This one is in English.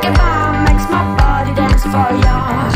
Thinking about makes my body dance for you